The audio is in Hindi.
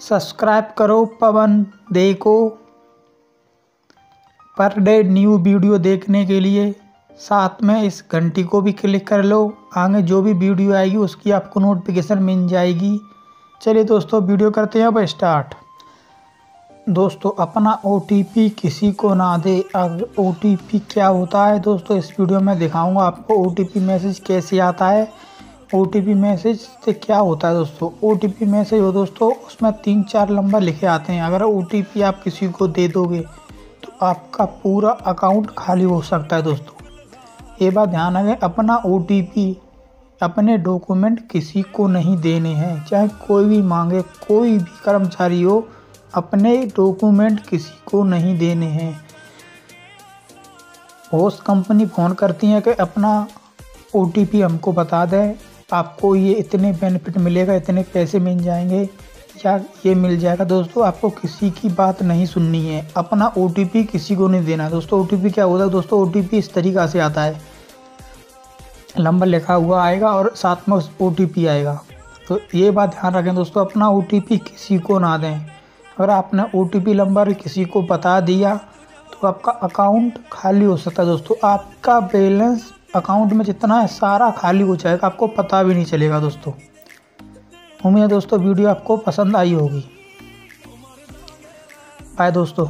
सब्सक्राइब करो पवन देखो पर डे न्यू वीडियो देखने के लिए साथ में इस घंटी को भी क्लिक कर लो। आगे जो भी वीडियो आएगी उसकी आपको नोटिफिकेशन मिल जाएगी। चलिए दोस्तों, वीडियो करते हैं अब स्टार्ट दोस्तों, अपना ओटीपी किसी को ना दे। अब ओ क्या होता है? दोस्तों, इस वीडियो में दिखाऊँगा आपको ओटीपी मैसेज कैसे आता है। ओटीपी मैसेज से क्या होता है दोस्तों? ओटीपी मैसेज हो दोस्तों, उसमें तीन चार नंबर लिखे आते हैं। अगर ओटीपी आप किसी को दे दोगे तो आपका पूरा अकाउंट खाली हो सकता है दोस्तों। ये बात ध्यान रखें, अपना ओटीपी अपने डॉक्यूमेंट किसी को नहीं देने हैं। चाहे कोई भी मांगे, कोई भी कर्मचारी हो, अपने डॉक्यूमेंट किसी को नहीं देने हैं। होस्ट कंपनी फ़ोन करती है कि अपना ओटीपी हमको बता दें आपको ये इतने बेनिफिट मिलेगा, इतने पैसे मिल जाएँगे, या ये मिल जाएगा। दोस्तों, आपको किसी की बात नहीं सुननी है। अपना ओटीपी किसी को नहीं देना दोस्तों ओटीपी क्या होता है? दोस्तों ओटीपी इस तरीक़ा से आता है। नंबर लिखा हुआ आएगा और साथ में ओटीपी आएगा। तो ये बात ध्यान रखें दोस्तों, अपना ओटीपी किसी को ना दें। अगर आपने ओ नंबर किसी को बता दिया तो आपका अकाउंट खाली हो सकता है। दोस्तों, आपका बैलेंस अकाउंट में जितना है, सारा खाली हो जाएगा। आपको पता भी नहीं चलेगा दोस्तों। उम्मीद है दोस्तों, वीडियो आपको पसंद आई होगी। बाय दोस्तों।